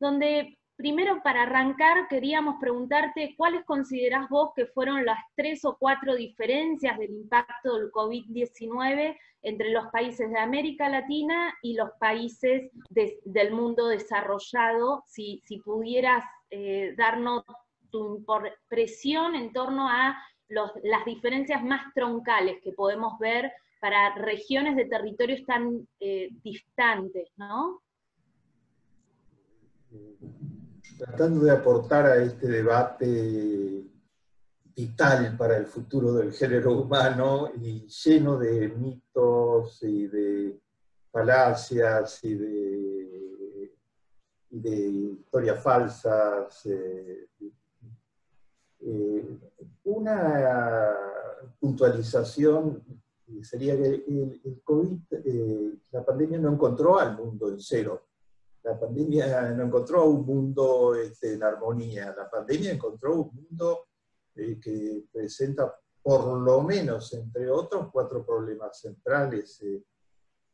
donde primero para arrancar queríamos preguntarte cuáles considerás vos que fueron las tres o cuatro diferencias del impacto del COVID-19 entre los países de América Latina y los países del mundo desarrollado, si, pudieras eh, darnos tu impresión en torno a las diferencias más troncales que podemos ver para regiones de territorios tan eh, distantes, ¿no? Tratando de aportar a este debate vital para el futuro del género humano y lleno de mitos y de falacias y de, de historias falsas. Eh, eh, una puntualización sería que el, COVID, eh, la pandemia no encontró al mundo en cero. La pandemia no encontró un mundo este, en armonía. La pandemia encontró un mundo eh, que presenta por lo menos, entre otros, cuatro problemas centrales eh,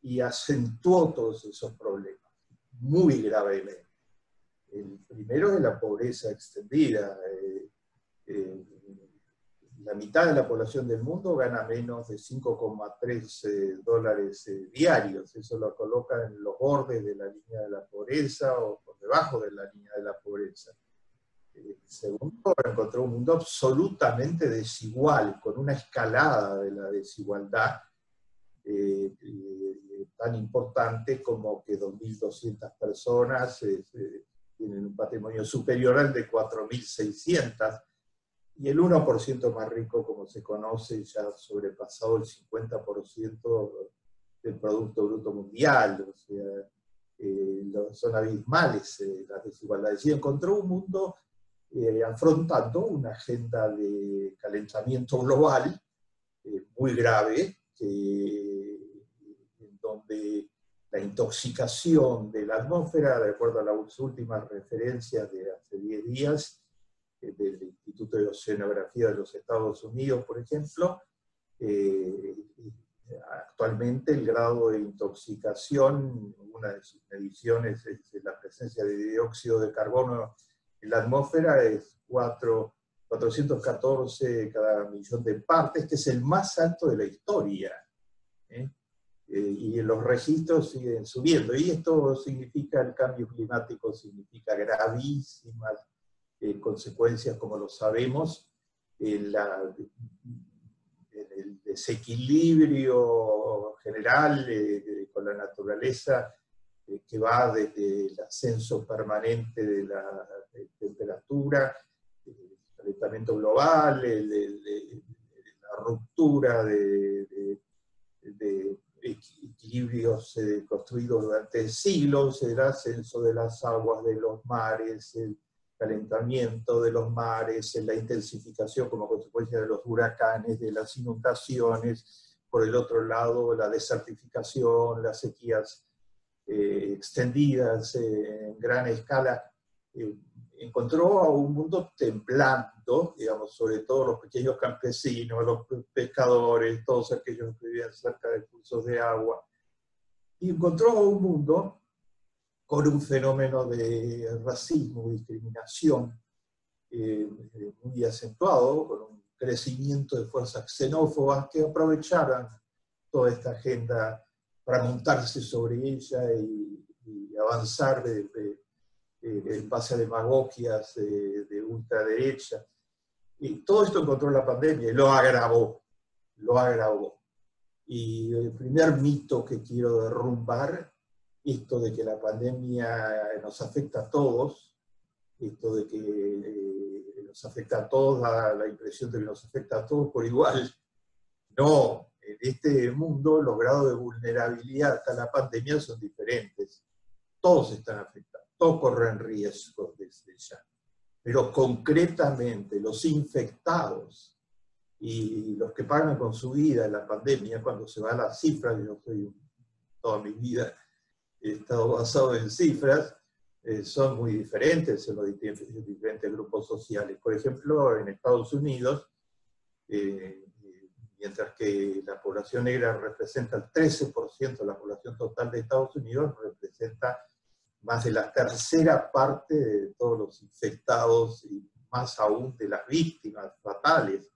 y acentuó todos esos problemas muy gravemente. El primero es la pobreza extendida la mitad de la población del mundo gana menos de 5,3 eh, dólares eh, diarios. Eso lo coloca en los bordes de la línea de la pobreza o por debajo de la línea de la pobreza. Eh, segundo, encontró un mundo absolutamente desigual, con una escalada de la desigualdad tan importante como que 2.200 personas tienen un patrimonio superior al de 4.600 y el 1% más rico, como se conoce, ya ha sobrepasado el 50% del Producto Bruto Mundial, o sea, eh, son abismales eh, las desigualdades. Y encontró un mundo eh, afrontando una agenda de calentamiento global muy grave, en donde la intoxicación de la atmósfera, de acuerdo a las últimas referencias de hace 10 días, del Instituto de Oceanografía de los Estados Unidos, por ejemplo, eh, actualmente el grado de intoxicación, una de sus mediciones es la presencia de dióxido de carbono en la atmósfera, es 4, 414 cada millón de partes, que es el más alto de la historia. ¿eh? Eh, y los registros siguen subiendo. Y esto significa, el cambio climático significa gravísimas eh, consecuencias, como lo sabemos, el desequilibrio general eh, con la naturaleza eh, que va desde el ascenso permanente de la temperatura, el calentamiento global, la ruptura de, de equilibrios construidos durante siglos, el ascenso de las aguas de los mares, el calentamiento de los mares, la intensificación como consecuencia de los huracanes, de las inundaciones, por el otro lado la desertificación, las sequías eh, extendidas eh, en gran escala, eh, encontró a un mundo temblando, digamos, sobre todo los pequeños campesinos, los pescadores, todos aquellos que vivían cerca de cursos de agua, y encontró a un mundo con un fenómeno de racismo, discriminación eh, muy acentuado, con un crecimiento de fuerzas xenófobas que aprovecharan toda esta agenda para montarse sobre ella y, avanzar de, en base a demagogias de, ultraderecha. Y todo esto encontró la pandemia y lo agravó, lo agravó. Y el primer mito que quiero derrumbar esto de que la pandemia nos afecta a todos, esto de que eh, nos afecta a todos, da la impresión de que nos afecta a todos por igual. No, en este mundo los grados de vulnerabilidad a la pandemia son diferentes. Todos están afectados, todos corren riesgos desde ya. Pero concretamente los infectados y los que pagan con su vida la pandemia, cuando se va a las cifras, yo soy toda mi vida estado basado en cifras, eh, son muy diferentes en los diferentes, grupos sociales. Por ejemplo, en Estados Unidos, eh, mientras que la población negra representa el 13% de la población total de Estados Unidos, representa más de la tercera parte de todos los infectados y más aún de las víctimas fatales